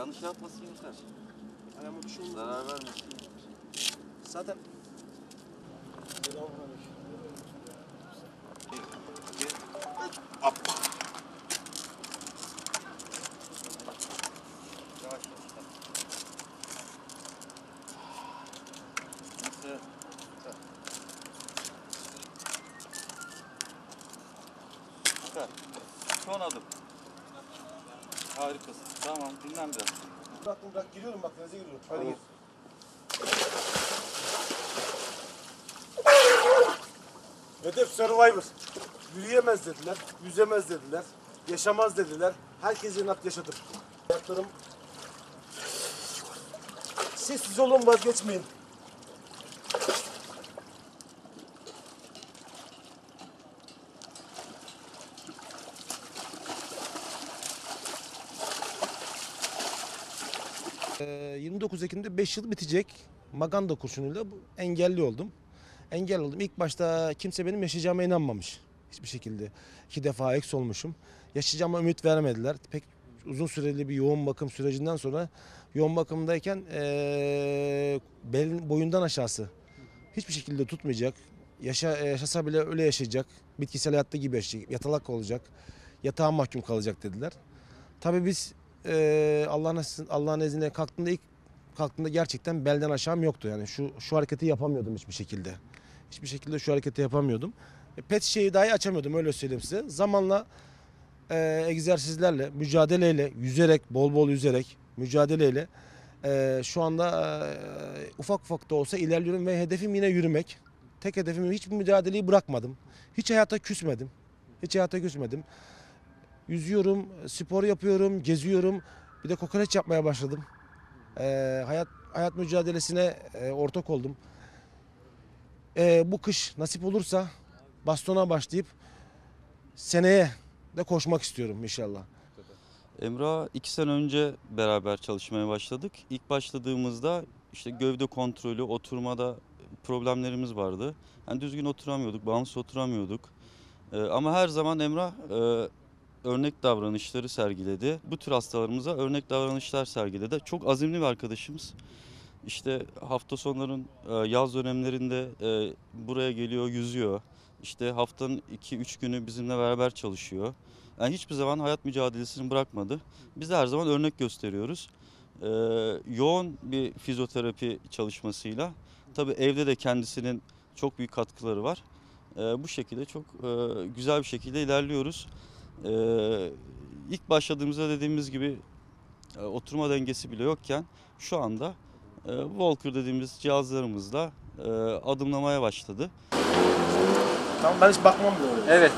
yanlış yapmasın yeter. Ayağıma bir şey oldu. Zarar vermesin. Zaten. Son adım. Harikasın. Tamam dinlen biraz. bıraktım bırak giriyorum bak denize giriyorum. Hadi Tamam. gir. Hedef Survivor. Yürüyemez dediler, yüzemez dediler, yaşamaz dediler. Herkes inat yaşadım. Ayaklarım... Sessiz olun vazgeçmeyin. 29 Ekim'de 5 yıl bitecek. Maganda kurşunuyla engelli oldum. Engel oldum. İlk başta kimse benim yaşayacağıma inanmamış. Hiçbir şekilde. İki defa eks olmuşum. Yaşayacağıma ümit vermediler. Pek uzun süreli bir yoğun bakım sürecinden sonra yoğun bakımdayken ee, belin boyundan aşağısı hiçbir şekilde tutmayacak. Yaşa, yaşasa bile öyle yaşayacak. Bitkisel hayatta gibi yaşayacak. Yatalak olacak. Yatağa mahkum kalacak dediler. Tabii biz ee, Allah'ın Allah'ın izniyle kalktığımda ilk kalktığımda gerçekten belden aşağım yoktu. Yani şu şu hareketi yapamıyordum hiçbir şekilde. Hiçbir şekilde şu hareketi yapamıyordum. E, Pet şişeyi dahi açamıyordum öyle söyleyeyim size. Zamanla e, egzersizlerle, mücadeleyle, yüzerek, bol bol yüzerek, mücadeleyle e, şu anda e, ufak ufak da olsa ilerliyorum ve hedefim yine yürümek. Tek hedefim hiç mücadeleyi bırakmadım. Hiç hayata küsmedim. Hiç hayata küsmedim. Yüzüyorum, spor yapıyorum, geziyorum. Bir de kokoreç yapmaya başladım. Ee, hayat hayat mücadelesine e, ortak oldum. Ee, bu kış nasip olursa bastona başlayıp seneye de koşmak istiyorum inşallah. Emrah iki sene önce beraber çalışmaya başladık. İlk başladığımızda işte gövde kontrolü, oturmada problemlerimiz vardı. Yani düzgün oturamıyorduk, bağımsız oturamıyorduk. Ee, ama her zaman Emrah e, örnek davranışları sergiledi. Bu tür hastalarımıza örnek davranışlar sergiledi. Çok azimli bir arkadaşımız. İşte hafta sonların e, yaz dönemlerinde e, buraya geliyor, yüzüyor. İşte haftanın 2-3 günü bizimle beraber çalışıyor. Yani hiçbir zaman hayat mücadelesini bırakmadı. Biz de her zaman örnek gösteriyoruz. Ee, yoğun bir fizyoterapi çalışmasıyla tabii evde de kendisinin çok büyük katkıları var. Bu şekilde çok e, güzel bir şekilde ilerliyoruz. Ee, ilk başladığımızda dediğimiz gibi e, oturma dengesi bile yokken şu anda e, Walker dediğimiz cihazlarımızla e, adımlamaya başladı. Tamam ben hiç bakmam bile oraya. Evet.